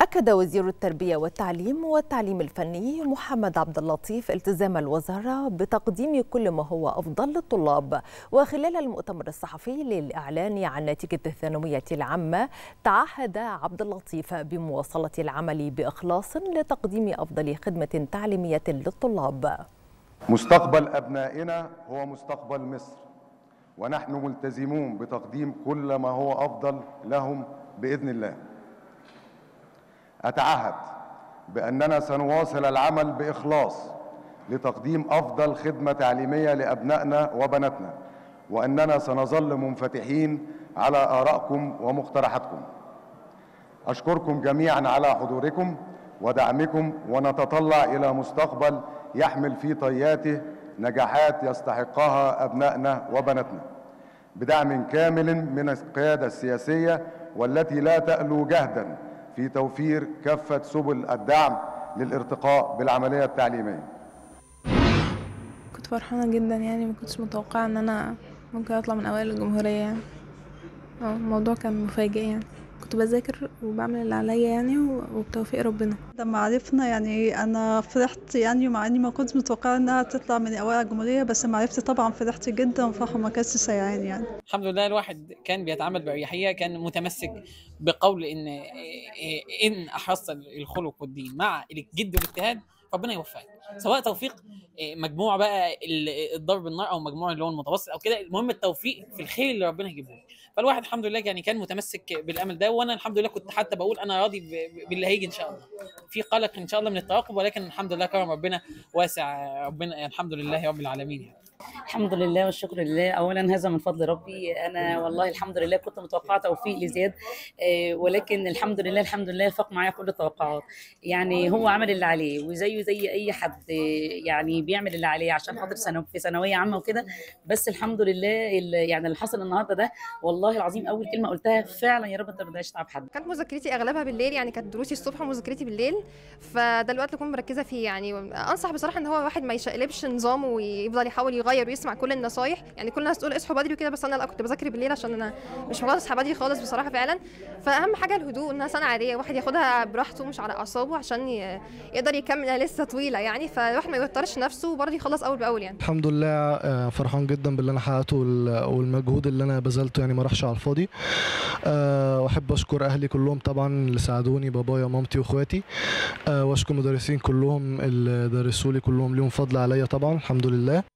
أكد وزير التربية والتعليم والتعليم الفني محمد عبد اللطيف التزام الوزارة بتقديم كل ما هو أفضل للطلاب. وخلال المؤتمر الصحفي للإعلان عن نتيجة الثانوية العامة تعهد عبد اللطيف بمواصلة العمل بإخلاص لتقديم أفضل خدمة تعليمية للطلاب. مستقبل أبنائنا هو مستقبل مصر ونحن ملتزمون بتقديم كل ما هو أفضل لهم بإذن الله. أتعهد بأننا سنواصل العمل بإخلاص لتقديم أفضل خدمة تعليمية لأبنائنا وبناتنا وأننا سنظل منفتحين على آرائكم ومقترحاتكم. أشكركم جميعا على حضوركم ودعمكم ونتطلع إلى مستقبل يحمل في طياته نجاحات يستحقها أبنائنا وبناتنا. بدعم كامل من القيادة السياسية والتي لا تألو جهداً في توفير كافة سبل الدعم للارتقاء بالعملية التعليمية. كنت فرحانة جدا يعني ما كنتش متوقعة إن أنا ممكن أطلع من أوائل الجمهورية يعني. الموضوع كان مفاجئ يعني. كنت بذاكر وبعمل اللي عليا يعني وبتوفيق ربنا. لما عرفنا يعني أنا فرحت يعني مع إني ما كنت متوقعة إنها تطلع من أوائل الجمهورية بس لما عرفت طبعا فرحت جدا وفرحه ما كانتش سيعاني يعني. الحمد لله الواحد كان بيتعامل بأريحية كان متمسك بقول إن إن احرصت الخلق والدين. مع الجد والإجتهاد ربنا يوفقك. سواء توفيق مجموع بقى الضرب النار أو مجموع اللي هو المتوسط أو كده المهم التوفيق في الخير اللي ربنا يجيبه لك. فالواحد الحمد لله يعني كان متمسك بالأمل ده وأنا الحمد لله كنت حتى بقول أنا راضي باللي هيجي إن شاء الله. في قلق إن شاء الله من الترقب ولكن الحمد لله كرم ربنا واسع ربنا الحمد لله رب العالمين يعني. الحمد لله والشكر لله. اولا هذا من فضل ربي. أنا والله الحمد لله كنت متوقعة توفيق لزياد ولكن الحمد لله الحمد لله فاق معايا كل التوقعات. يعني هو عمل اللي عليه وزيه زي أي حد يعني بيعمل اللي عليه عشان خاطر سنو في ثانوية عامة وكده. بس الحمد لله يعني اللي حصل النهارده ده والله العظيم أول كلمة قلتها فعلا يا رب أنت ما تبقاش تعب حد. كانت مذاكرتي أغلبها بالليل يعني كانت دروسي الصبح ومذاكرتي بالليل. فده الوقت اللي كنت مركزة فيه يعني أنصح بصراحة إن هو واحد ما يشقلبش نظامه ويفضل يحاول يغير ويسمع كل النصايح. يعني كل الناس تقول اصحوا بدري وكده بس أنا لا كنت بذاكر بالليل عشان أنا مش مجرد أصحى بدري خالص بصراحة فعلا. فأهم حاجة الهدوء إنها سنه عادية واحد ياخدها براحته مش على أعصابه عشان يقدر يكمل لسه طويلة يعني فالواحد ما يوترش نفسه وبرضه يخلص أول بأول يعني. الحمد لله فرحان جدا باللي أنا حققته والمجهود اللي أنا بذلته يعني ما راحش على الفاضي. وأحب أشكر أهلي كلهم طبعا اللي ساعدوني بابايا مامتي وإخواتي. وأشكر المدرسين كلهم اللي درسوا لي كلهم ليهم فضل عليا طبعا الحمد لله.